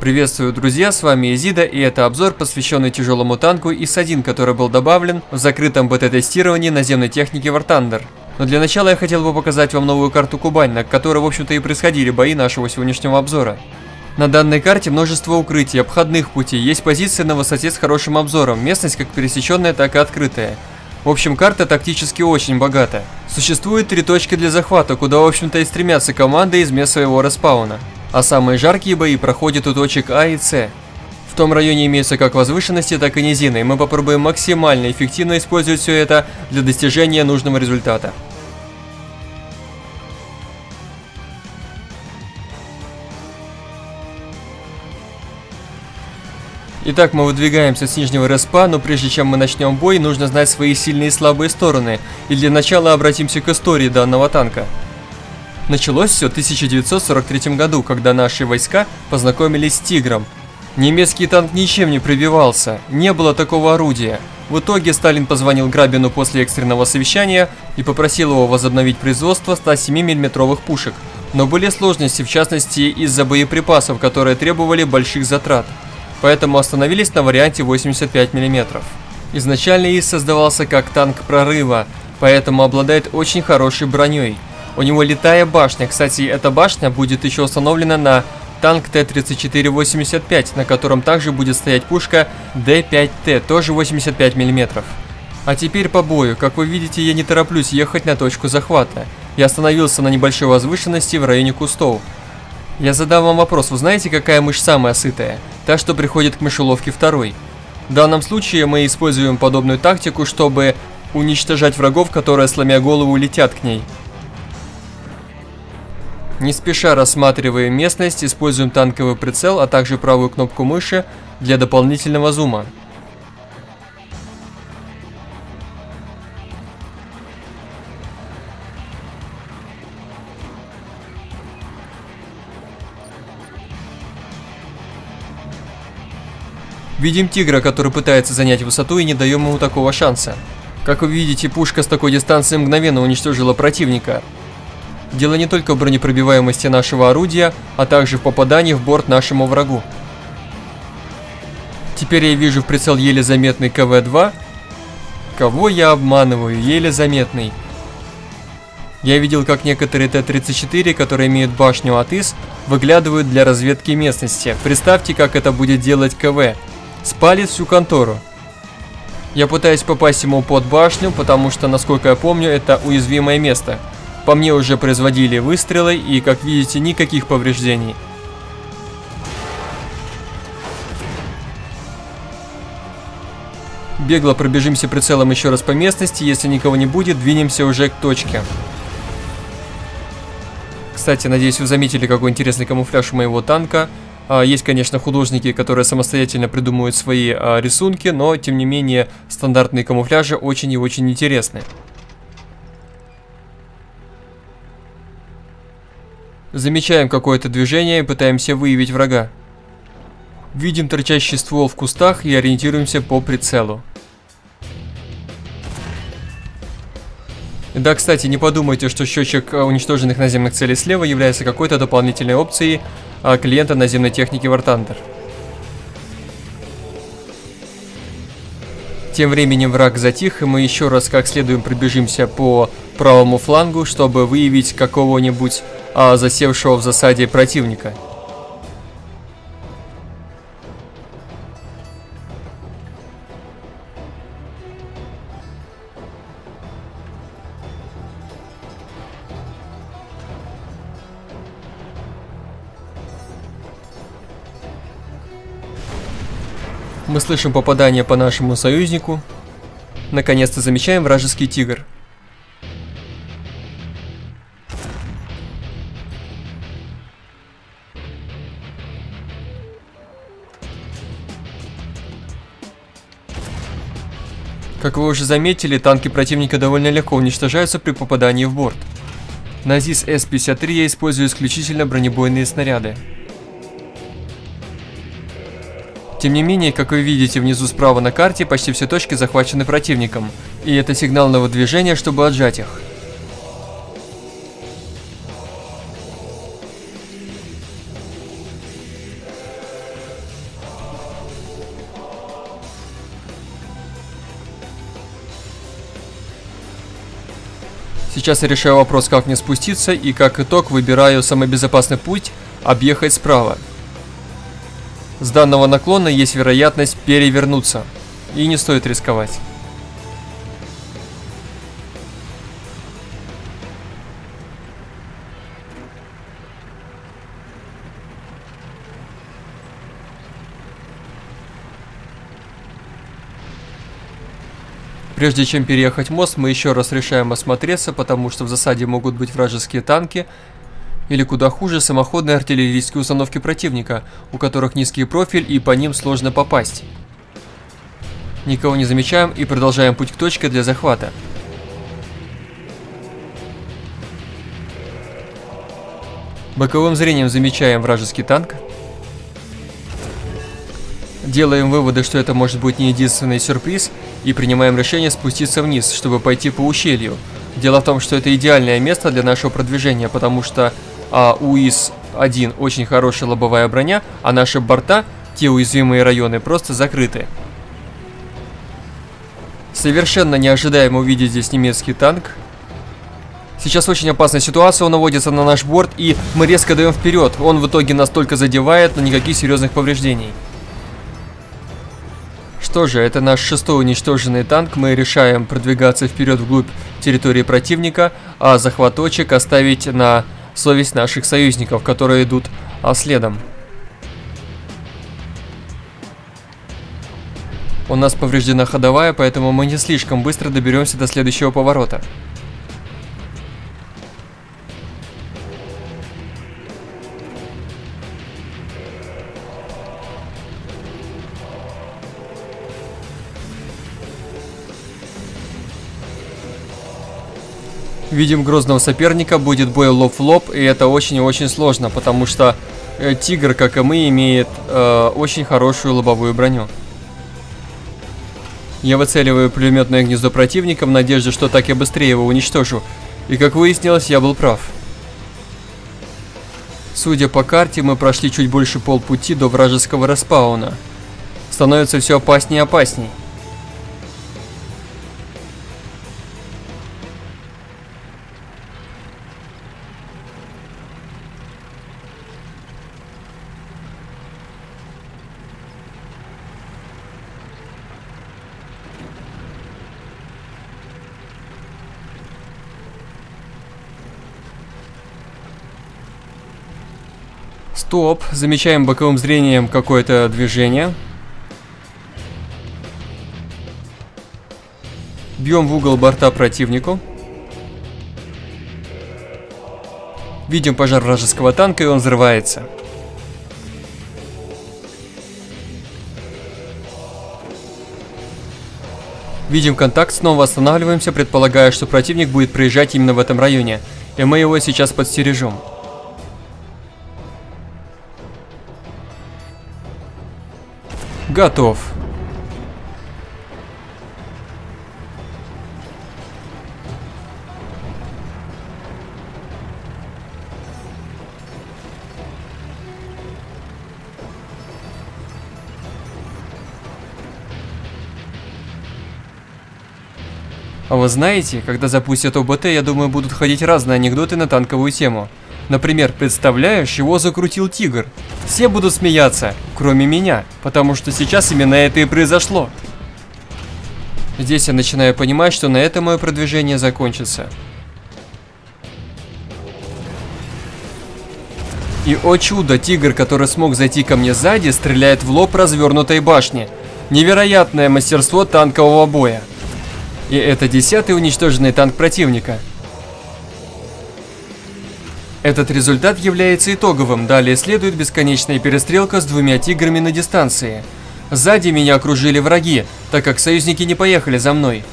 Приветствую, друзья, с вами Изида, и это обзор, посвященный тяжелому танку ИС-1, который был добавлен в закрытом бета-тестировании наземной техники War Thunder. Но для начала я хотел бы показать вам новую карту Кубань, на которой, в общем-то, и происходили бои нашего сегодняшнего обзора. На данной карте множество укрытий, обходных путей, есть позиции на высоте с хорошим обзором, местность как пересеченная, так и открытая. В общем, карта тактически очень богата. Существует три точки для захвата, куда, в общем-то, и стремятся команды из мест своего респауна. А самые жаркие бои проходят у точек А и С. В том районе имеются как возвышенности, так и низины, и мы попробуем максимально эффективно использовать все это для достижения нужного результата. Итак, мы выдвигаемся с нижнего респа, но прежде чем мы начнем бой, нужно знать свои сильные и слабые стороны, и для начала обратимся к истории данного танка. Началось все в 1943 году, когда наши войска познакомились с Тигром. Немецкий танк ничем не пробивался, не было такого орудия. В итоге Сталин позвонил Грабину после экстренного совещания и попросил его возобновить производство 107 миллиметровых пушек. Но были сложности, в частности из-за боеприпасов, которые требовали больших затрат поэтому остановились на варианте 85 мм. Изначально ИС создавался как танк прорыва, поэтому обладает очень хорошей броней. У него летая башня, кстати, эта башня будет еще установлена на танк Т-34-85, на котором также будет стоять пушка Д-5Т, тоже 85 мм. А теперь по бою. Как вы видите, я не тороплюсь ехать на точку захвата. Я остановился на небольшой возвышенности в районе кустов. Я задам вам вопрос, вы знаете, какая мышь самая сытая? Та, что приходит к мышеловке второй. В данном случае мы используем подобную тактику, чтобы уничтожать врагов, которые, сломя голову, летят к ней. Не спеша рассматриваем местность, используем танковый прицел, а также правую кнопку мыши для дополнительного зума. Видим тигра, который пытается занять высоту и не даем ему такого шанса. Как вы видите, пушка с такой дистанции мгновенно уничтожила противника. Дело не только в бронепробиваемости нашего орудия, а также в попадании в борт нашему врагу. Теперь я вижу в прицел еле заметный КВ-2. Кого я обманываю? Еле заметный. Я видел, как некоторые Т-34, которые имеют башню от ИС, выглядывают для разведки местности. Представьте, как это будет делать КВ спалит всю контору. Я пытаюсь попасть ему под башню, потому что, насколько я помню, это уязвимое место. По мне уже производили выстрелы, и, как видите, никаких повреждений. Бегло пробежимся прицелом еще раз по местности, если никого не будет, двинемся уже к точке. Кстати, надеюсь, вы заметили, какой интересный камуфляж у моего танка. А, есть, конечно, художники, которые самостоятельно придумывают свои а, рисунки, но, тем не менее, стандартные камуфляжи очень и очень интересны. Замечаем какое-то движение и пытаемся выявить врага. Видим торчащий ствол в кустах и ориентируемся по прицелу. Да, кстати, не подумайте, что счетчик а, уничтоженных наземных целей слева является какой-то дополнительной опцией а, клиента наземной техники War Thunder. Тем временем враг затих, и мы еще раз как следуем пробежимся по правому флангу, чтобы выявить какого-нибудь а, засевшего в засаде противника. Мы слышим попадание по нашему союзнику. Наконец-то замечаем вражеский тигр. Как вы уже заметили, танки противника довольно легко уничтожаются при попадании в борт. На ЗИС С-53 я использую исключительно бронебойные снаряды. Тем не менее, как вы видите внизу справа на карте, почти все точки захвачены противником, и это сигнал на выдвижение, чтобы отжать их. Сейчас я решаю вопрос, как мне спуститься, и как итог выбираю самый безопасный путь – объехать справа. С данного наклона есть вероятность перевернуться, и не стоит рисковать. Прежде чем переехать мост, мы еще раз решаем осмотреться, потому что в засаде могут быть вражеские танки, или куда хуже, самоходные артиллерийские установки противника, у которых низкий профиль и по ним сложно попасть. Никого не замечаем и продолжаем путь к точке для захвата. Боковым зрением замечаем вражеский танк. Делаем выводы, что это может быть не единственный сюрприз, и принимаем решение спуститься вниз, чтобы пойти по ущелью. Дело в том, что это идеальное место для нашего продвижения, потому что а, у ИС-1 очень хорошая лобовая броня, а наши борта, те уязвимые районы, просто закрыты. Совершенно не ожидаем увидеть здесь немецкий танк. Сейчас очень опасная ситуация, он наводится на наш борт, и мы резко даем вперед. Он в итоге нас только задевает, но никаких серьезных повреждений. Что же, это наш шестой уничтоженный танк. Мы решаем продвигаться вперед вглубь территории противника, а захват точек оставить на совесть наших союзников, которые идут а, следом. У нас повреждена ходовая, поэтому мы не слишком быстро доберемся до следующего поворота. Видим грозного соперника, будет бой лоб в лоб, и это очень очень сложно, потому что э, Тигр, как и мы, имеет э, очень хорошую лобовую броню. Я выцеливаю пулеметное гнездо противника в надежде, что так я быстрее его уничтожу. И как выяснилось, я был прав. Судя по карте, мы прошли чуть больше полпути до вражеского распауна. Становится все опаснее и опасней. Стоп. Замечаем боковым зрением какое-то движение. Бьем в угол борта противнику. Видим пожар вражеского танка, и он взрывается. Видим контакт, снова останавливаемся, предполагая, что противник будет проезжать именно в этом районе. И мы его сейчас подстережем. Готов. А вы знаете, когда запустят ОБТ, я думаю, будут ходить разные анекдоты на танковую тему. Например, представляешь, его закрутил тигр. Все будут смеяться, кроме меня, потому что сейчас именно это и произошло. Здесь я начинаю понимать, что на этом мое продвижение закончится. И о чудо, тигр, который смог зайти ко мне сзади, стреляет в лоб развернутой башни. Невероятное мастерство танкового боя. И это десятый уничтоженный танк противника. Этот результат является итоговым, далее следует бесконечная перестрелка с двумя тиграми на дистанции. Сзади меня окружили враги, так как союзники не поехали за мной.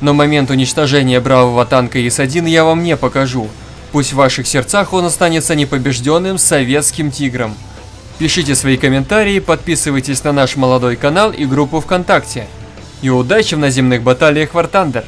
Но момент уничтожения бравого танка ИС-1 я вам не покажу. Пусть в ваших сердцах он останется непобежденным советским тигром. Пишите свои комментарии, подписывайтесь на наш молодой канал и группу ВКонтакте. И удачи в наземных баталиях Thunder!